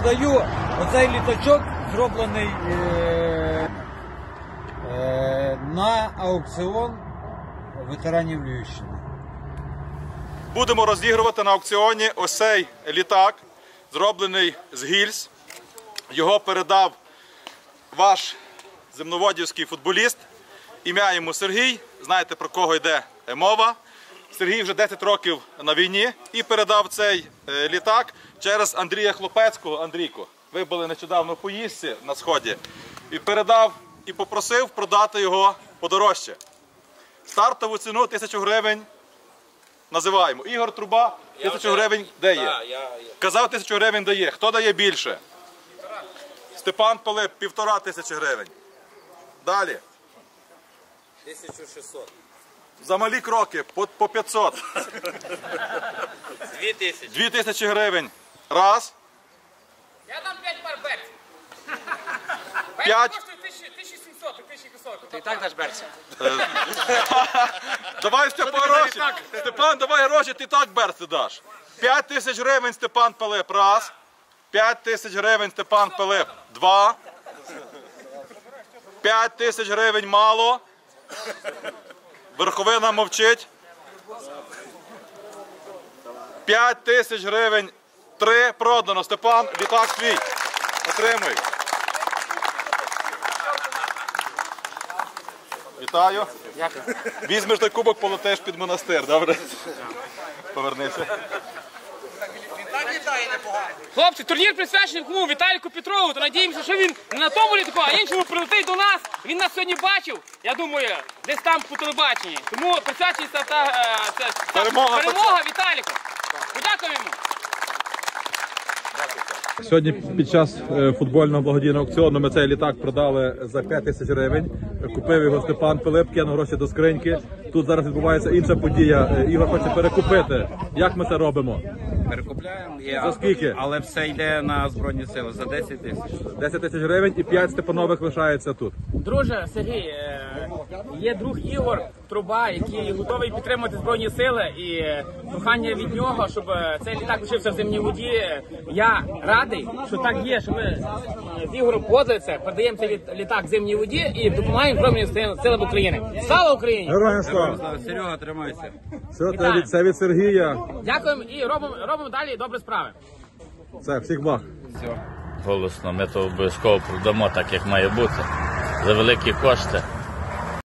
передаю оцей літачок, зроблений е, е, на аукціон ветеранів Львівщини. Будемо розігрувати на аукціоні ось цей літак, зроблений з гільз. Його передав ваш земноводівський футболіст. Ім'я йому Сергій. Знаєте про кого йде мова. Сергій вже 10 років на війні і передав цей е, літак через Андрія Хлопецького. Андрійко, ви були нещодавно в поїздці на сході. І передав і попросив продати його подорожче. Стартову ціну 1000 гривень називаємо. Ігор Труба, тисячу гривень дає. Казав, тисячу гривень дає. Хто дає більше? Степан Пилип, півтора тисячі гривень. Далі. 1600. За малі кроки по, по 500. 2000. Дві тисячі гривень. Раз. Я дам 5 пар берців. П'ять. Коштує 1700, 1800. Ти і так даш берці. Давай Степан гроші. Степан, давай гроші, ти так берці даш. П'ять тисяч гривень Степан Пилип. Раз. П'ять тисяч гривень Степан Пилип. Два. П'ять тисяч гривень мало. Верховина мовчить. П'ять тисяч гривень. Три продано. Степан, літак свій. Отримуй. Вітаю. Візьмеш той кубок, полетиш під монастир, добре? Повернися. Хлопці, турнір присвячений кому? Віталіку Петрову. То надіємося, що він не на тому літаку, а іншому прилетить до нас. Він нас сьогодні бачив, я думаю, десь там по телебаченні. Тому присвячується та, е, це, та Перемога перемога Віталіку. Подякуємо йому. Сьогодні під час е, футбольного благодійного аукціону ми цей літак продали за 5 тисяч гривень. Купив його Степан Пилип, кинув гроші до скриньки. Тут зараз відбувається інша подія. Е, Ігор хоче перекупити. Як ми це робимо? Перекупляємо, і, За скільки? але все йде на збройні сили за 10 тисяч. 10 тисяч гривень і 5 Степанових лишається тут. Друже Сергій, е, є друг Ігор Труба, який готовий підтримати збройні сили, і прохання від нього, щоб е, цей літак лишився в земній воді. Я радий, що так є, що ми з Ігорем погодилися, передаємо цей літак в земній воді і допомагаємо збройним силам України. Слава Україні! Героям слава! Серега, тримайся. Все, це від, це від Сергія. Дякуємо і робимо робимо далі добрі справи. Це всіх благ. голосно. Ми то обов'язково продамо так, як має бути. За великі кошти.